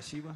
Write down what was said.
Спасибо.